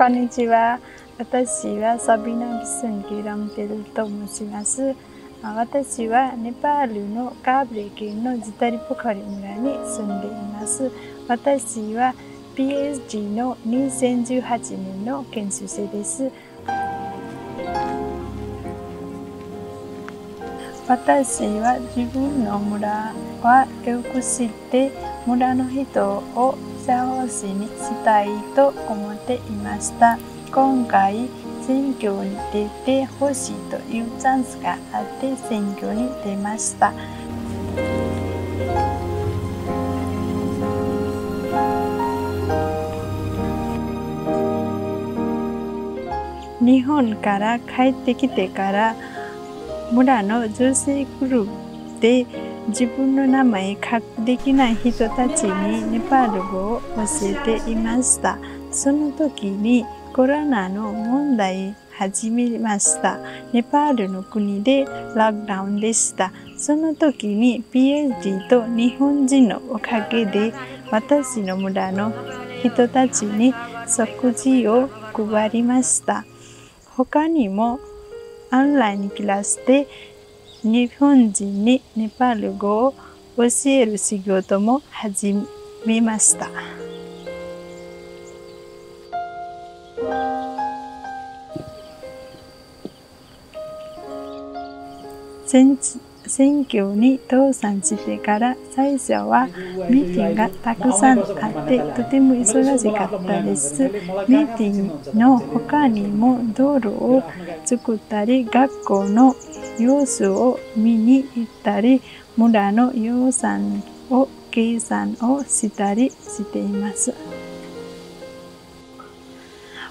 こんにちは。私はサビナ・ビスンギラムテルと申します。私はネパールのカーブレ県のジタリポカリ村に住んでいます。私は PSG の2018年の研修生です。私は自分の村はよく知って村の人を幸せにしたいと思っていました。今回選挙に出てほしいというチャンスがあって選挙に出ました。日本から帰ってきてから村の女性グループで自分の名前書くできない人たちにネパール語を教えていました。その時にコロナの問題始めました。ネパールの国でロックダウンでした。その時に PSG と日本人のおかげで私の村の人たちに食事を配りました。他にもオンラインクラスで日本人にネパール語を教える仕事も始めました。選選挙に当選してから最初はミーティングがたくさんあってとても忙しかったです。ミーティングの他にも道路を作ったり学校の様子を見に行ったり村の予算を計算をしたりしています。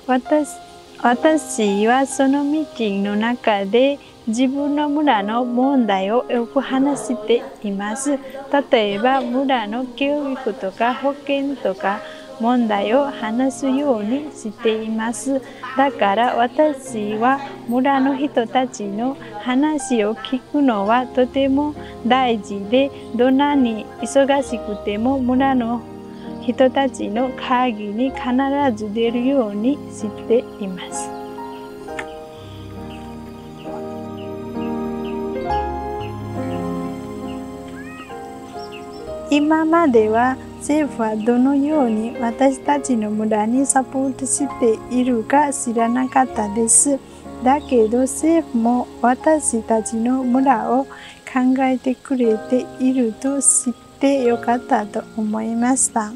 私私はそのミーティングの中で自分の村の問題をよく話しています。例えば村の教育とか保険とか問題を話すようにしています。だから私は村の人たちの話を聞くのはとても大事で、どんなに忙しくても村の人たちの会議に必ず出るようにしています。今までは政府はどのように私たちの村にサポートしているか知らなかったです。だけど政府も私たちの村を考えてくれていると知ってよかったと思いました。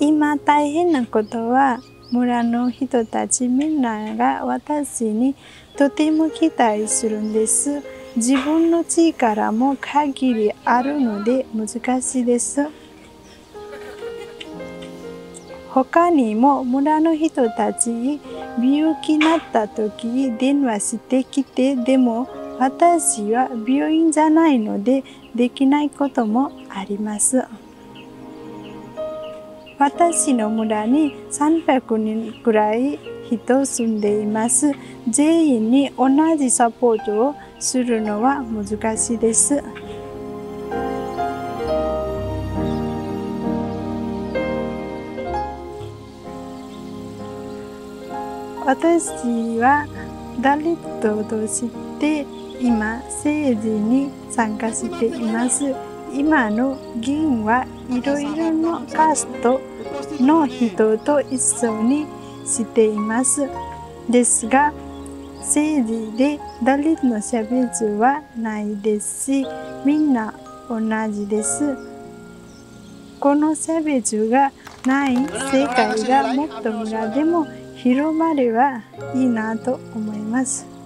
今大変なことは村の人たちみんなが私にとても期待するんです。自分の力も限りあるので難しいです。他にも村の人たちに病気になった時電話してきてでも私は病院じゃないのでできないこともあります。私の村に300人くらい人住んでいます。全員に同じサポートをするのは難しいです。私はダリットとして今政治に参加しています。今の議員はいろいろなカーストの人と一緒にしています。ですが、政治でダリットの差別はないですし、みんな同じです。この差別がない世界がもっと村でも広まればいいなと思います。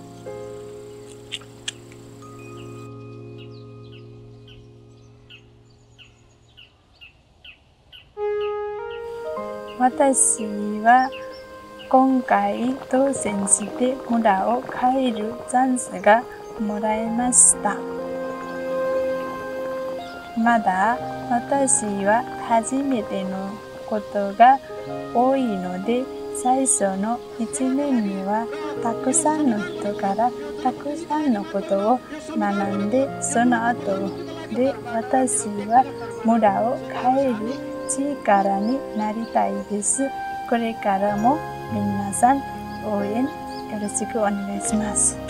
私は今回当選して村を変えるチャンスがもらいました。まだ私は初めてのことが多いので最初の1年にはたくさんの人からたくさんのことを学んでその後で私は村を変える力になりたいです。これからも皆さん応援よろしくお願いします「